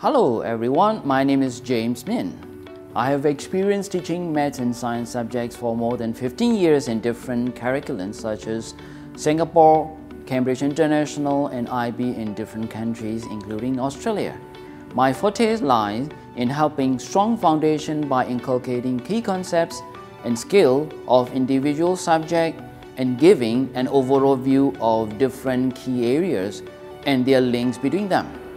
Hello everyone, my name is James Myint. I have experience teaching maths and science subjects for more than 15 years in different curriculums such as Singapore, Cambridge International and IB in different countries including Australia. My forte lies in helping strong foundation by inculcating key concepts and skill of individual subject and giving an overall view of different key areas and their links between them.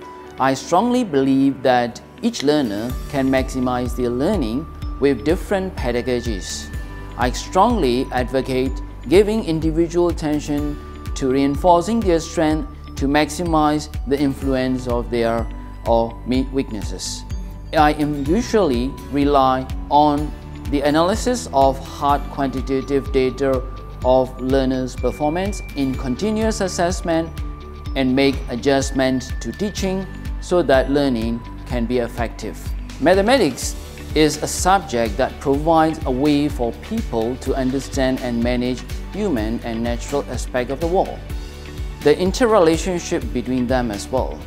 I strongly believe that each learner can maximize their learning with different pedagogies. I strongly advocate giving individual attention to reinforcing their strength to maximize the influence of their or weaknesses. I usually rely on the analysis of hard quantitative data of learners' performance in continuous assessment and make adjustments to teaching so that learning can be effective. Mathematics is a subject that provides a way for people to understand and manage human and natural aspects of the world. The interrelationship between them as well.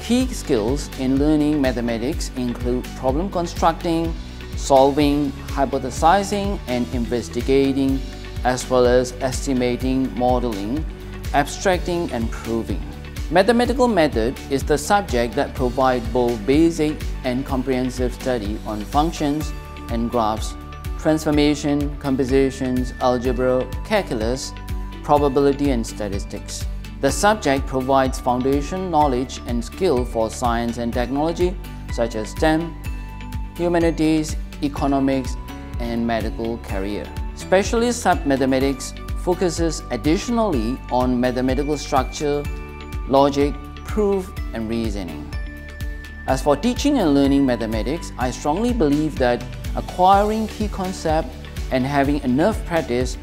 Key skills in learning mathematics include problem constructing, solving, hypothesizing, and investigating, as well as estimating, modeling, abstracting, and proving. Mathematical method is the subject that provides both basic and comprehensive study on functions and graphs, transformation, compositions, algebra, calculus, probability and statistics. The subject provides foundation knowledge and skill for science and technology such as STEM, humanities, economics, and medical career. Specialist sub-mathematics focuses additionally on mathematical structure, logic, proof, and reasoning. As for teaching and learning mathematics, I strongly believe that acquiring key concepts and having enough practice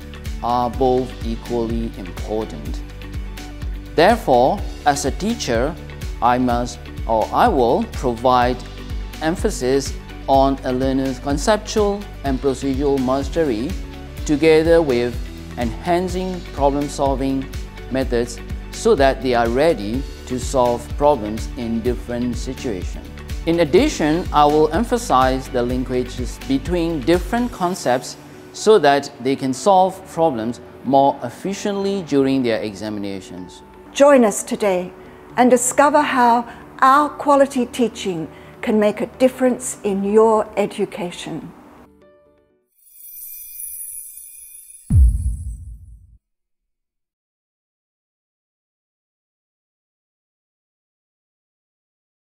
are both equally important. Therefore, as a teacher, I must or I will provide emphasis on a learner's conceptual and procedural mastery together with enhancing problem-solving methods so that they are ready to solve problems in different situations. In addition, I will emphasize the linkages between different concepts so that they can solve problems more efficiently during their examinations. Join us today and discover how our quality teaching can make a difference in your education.